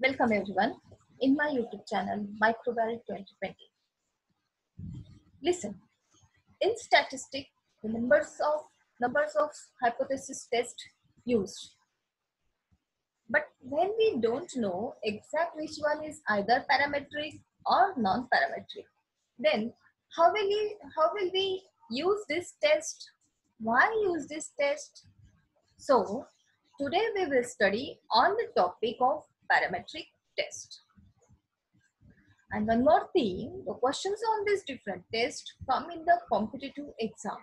Welcome everyone in my YouTube channel Microbial 2020. Listen, in statistics, the numbers of numbers of hypothesis tests used. But when we don't know exact which one is either parametric or non-parametric, then how will we how will we use this test? Why use this test? So today we will study on the topic of parametric test. And one more thing, the questions on this different test come in the competitive exam.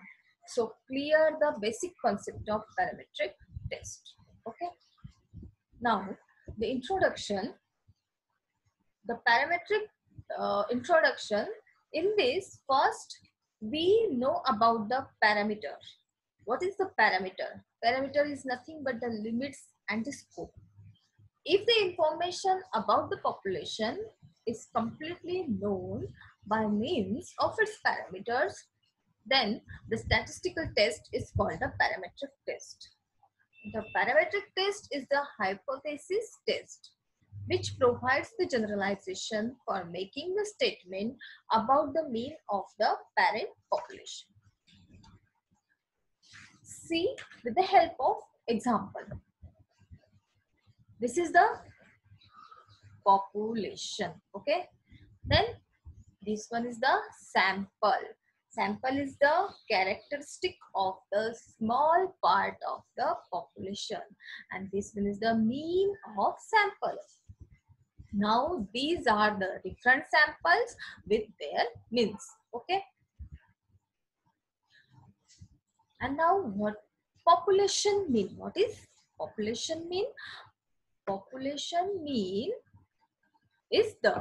So clear the basic concept of parametric test. Okay. Now the introduction, the parametric uh, introduction. In this first, we know about the parameter. What is the parameter? Parameter is nothing but the limits and the scope. If the information about the population is completely known by means of its parameters, then the statistical test is called a parametric test. The parametric test is the hypothesis test which provides the generalization for making the statement about the mean of the parent population. See with the help of example. This is the population, okay? Then this one is the sample. Sample is the characteristic of the small part of the population and this one is the mean of sample. Now these are the different samples with their means, okay? And now what population mean? What is population mean? Population mean is the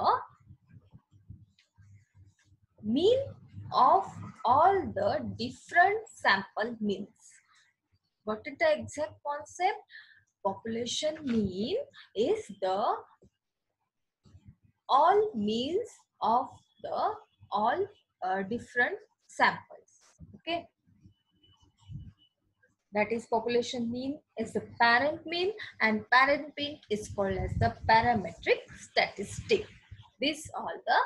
mean of all the different sample means. What is the exact concept? Population mean is the all means of the all uh, different samples. Okay. That is population mean is the parent mean and parent mean is called as the parametric statistic. This all the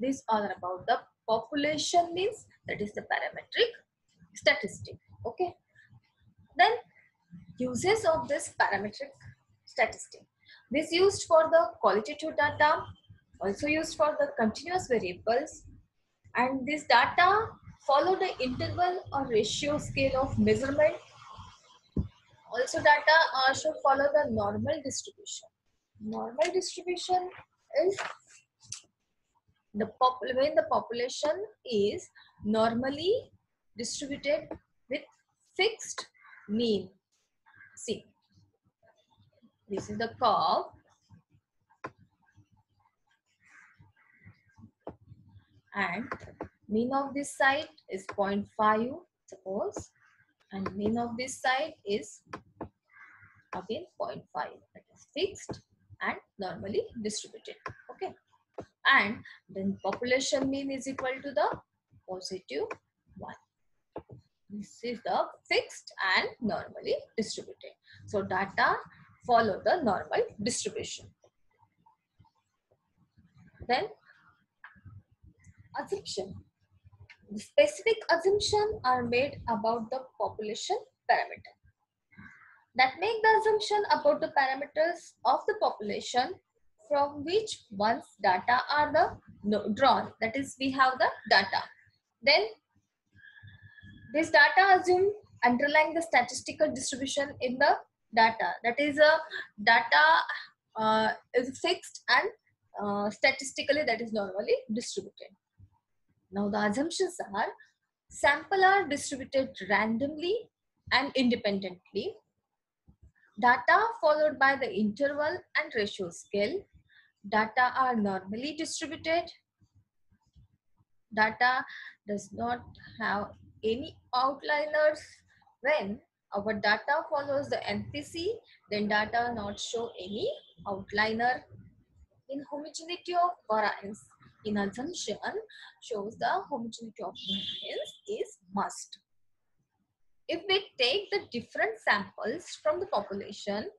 this all about the population means that is the parametric statistic. Okay. Then uses of this parametric statistic. This used for the qualitative data, also used for the continuous variables and this data follow the interval or ratio scale of measurement. Also data uh, should follow the normal distribution. Normal distribution is the pop when the population is normally distributed with fixed mean. See, this is the curve. And mean of this side is 0.5 suppose and mean of this side is again 0.5 that is fixed and normally distributed okay? And then population mean is equal to the positive 1 this is the fixed and normally distributed. So data follow the normal distribution. Then assumption specific assumptions are made about the population parameter. That make the assumption about the parameters of the population from which one's data are the no, drawn. That is we have the data. Then this data assume underlying the statistical distribution in the data. That is a data uh, is fixed and uh, statistically that is normally distributed now the assumptions are sample are distributed randomly and independently. Data followed by the interval and ratio scale. Data are normally distributed. Data does not have any outliers. When our data follows the NPC, then data not show any outliner. In homogeneity of variance, in assumption shows the homogeneity of variance is must. If we take the different samples from the population,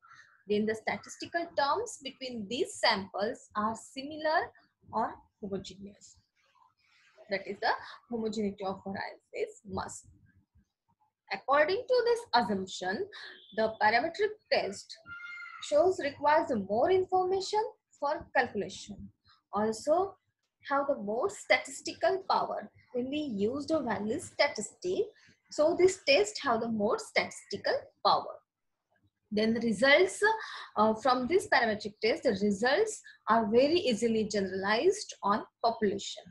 then the statistical terms between these samples are similar or homogeneous. That is the homogeneity of variance is must. According to this assumption, the parametric test shows requires more information for calculation. Also have the more statistical power when we use the value statistic. So this test have the more statistical power. Then the results uh, from this parametric test, the results are very easily generalized on population.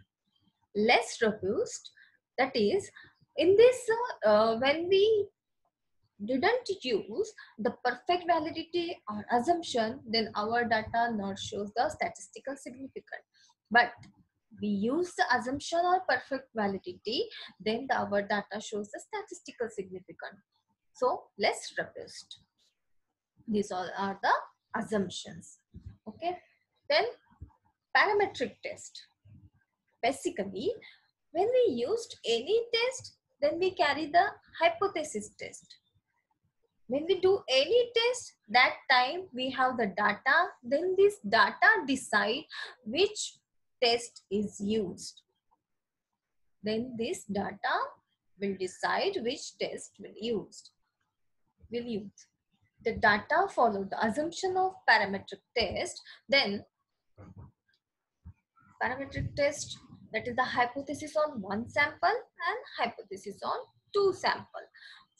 Less robust, that is, in this, uh, when we didn't use the perfect validity or assumption, then our data not shows the statistical significance. But we use the assumption or perfect validity, then the, our data shows the statistical significance. So less robust. These all are the assumptions. Okay. Then parametric test. Basically, when we used any test, then we carry the hypothesis test. When we do any test, that time we have the data, then this data decide which test is used. Then this data will decide which test will used. Will use. The data follow the assumption of parametric test, then parametric test that is the hypothesis on one sample and hypothesis on two sample.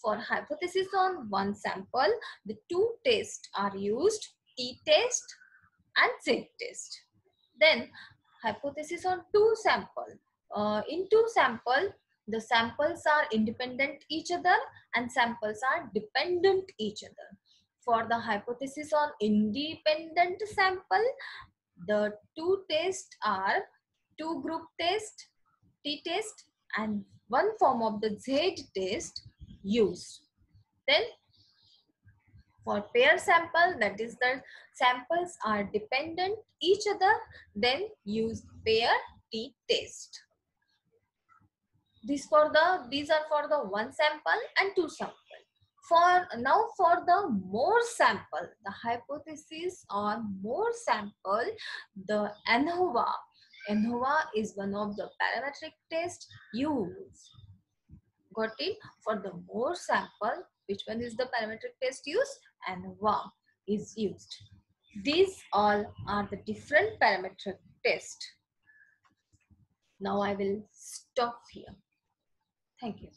For hypothesis on one sample, the two tests are used, t-test and z-test. Then hypothesis on two sample. Uh, in two sample, the samples are independent each other and samples are dependent each other. For the hypothesis on independent sample, the two tests are two group test, t-test and one form of the z-test used. Then for pair sample, that is the samples are dependent each other, then use pair t-test. These for the these are for the one sample and two sample. For now for the more sample, the hypothesis on more sample, the ANOVA. ANOVA is one of the parametric test used. Got it? For the more sample, which one is the parametric test used? ANOVA is used. These all are the different parametric tests. Now I will stop here. Thank you.